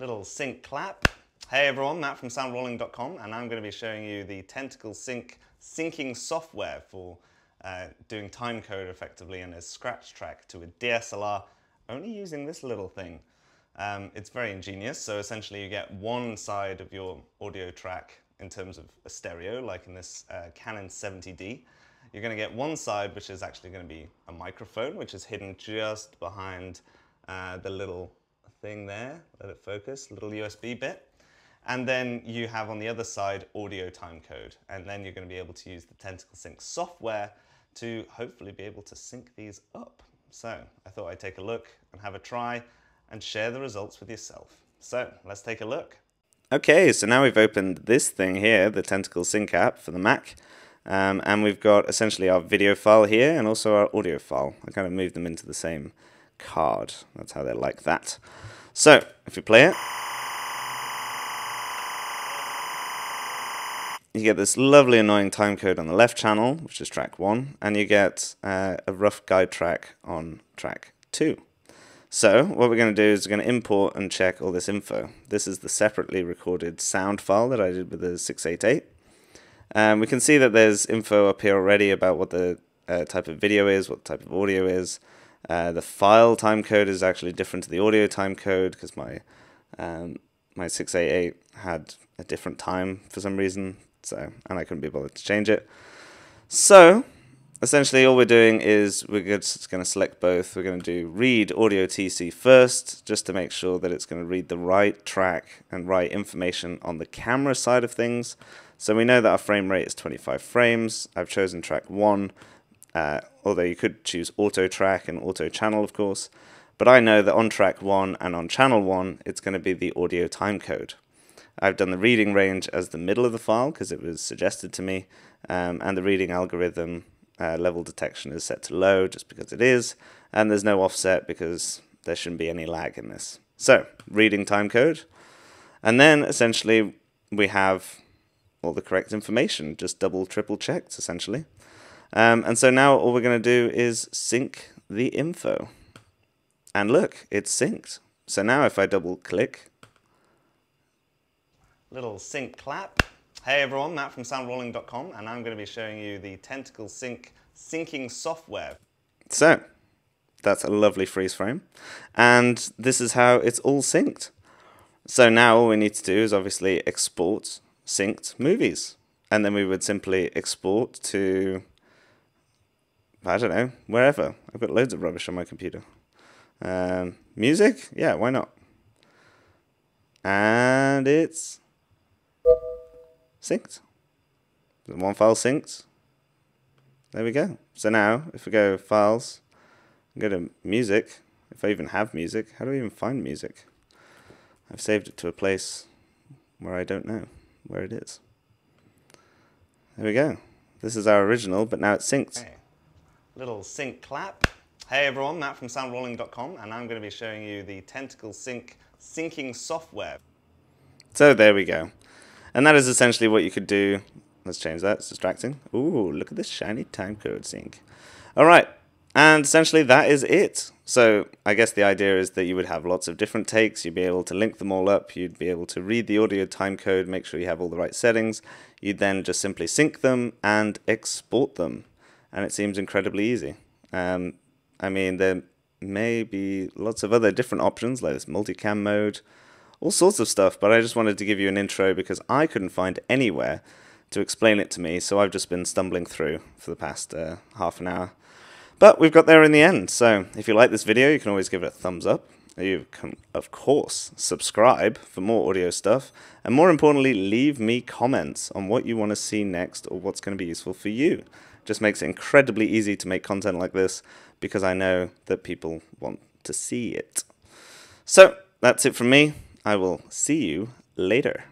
Little sync clap. Hey everyone, Matt from soundrolling.com and I'm going to be showing you the Tentacle Sync syncing software for uh, doing timecode effectively in a scratch track to a DSLR only using this little thing. Um, it's very ingenious, so essentially you get one side of your audio track in terms of a stereo, like in this uh, Canon 70D. You're going to get one side which is actually going to be a microphone, which is hidden just behind uh, the little thing there, let it focus, little USB bit. And then you have on the other side audio timecode. And then you're going to be able to use the Tentacle Sync software to hopefully be able to sync these up. So I thought I'd take a look and have a try and share the results with yourself. So let's take a look. Okay, so now we've opened this thing here, the Tentacle Sync app for the Mac. Um, and we've got essentially our video file here and also our audio file. I kind of moved them into the same card. That's how they're like that. So, if you play it, you get this lovely annoying timecode on the left channel, which is track 1, and you get uh, a rough guide track on track 2. So what we're going to do is we're going to import and check all this info. This is the separately recorded sound file that I did with the 688. Um, we can see that there's info up here already about what the uh, type of video is, what type of audio is. Uh, the file timecode is actually different to the audio timecode because my um, my 688 had a different time for some reason so and I couldn't be bothered to change it. So essentially all we're doing is we're just going to select both. We're going to do read audio TC first just to make sure that it's going to read the right track and right information on the camera side of things. So we know that our frame rate is 25 frames. I've chosen track 1, uh, although you could choose auto track and auto channel of course. But I know that on track 1 and on channel 1 it's going to be the audio timecode. I've done the reading range as the middle of the file because it was suggested to me, um, and the reading algorithm uh, level detection is set to low just because it is, and there's no offset because there shouldn't be any lag in this. So, reading timecode, and then essentially we have all the correct information, just double, triple checked essentially. Um, and so now all we're going to do is sync the info. And look, it's synced. So now if I double click, little sync clap. Hey everyone, Matt from soundrolling.com and I'm going to be showing you the Tentacle Sync syncing software. So, that's a lovely freeze frame. And this is how it's all synced. So now all we need to do is obviously export synced movies. And then we would simply export to, I don't know, wherever. I've got loads of rubbish on my computer. Um, music? Yeah, why not? And it's synced. One file synced. There we go. So now, if we go files, go to music, if I even have music, how do I even find music? I've saved it to a place where I don't know where it is. There we go. This is our original, but now it's synced. Little sync clap. Hey everyone, Matt from soundrolling.com, and I'm going to be showing you the Tentacle Sync syncing software. So there we go. And that is essentially what you could do. Let's change that. It's distracting. Ooh, look at this shiny timecode sync. All right. And essentially that is it. So I guess the idea is that you would have lots of different takes. You'd be able to link them all up. You'd be able to read the audio timecode, make sure you have all the right settings. You'd then just simply sync them and export them. And it seems incredibly easy. Um, I mean, there may be lots of other different options like this multicam mode, all sorts of stuff, but I just wanted to give you an intro because I couldn't find anywhere to explain it to me, so I've just been stumbling through for the past uh, half an hour. But we've got there in the end, so if you like this video, you can always give it a thumbs up. You can, of course, subscribe for more audio stuff, and more importantly, leave me comments on what you want to see next or what's going to be useful for you. Just makes it incredibly easy to make content like this because I know that people want to see it. So, that's it from me. I will see you later.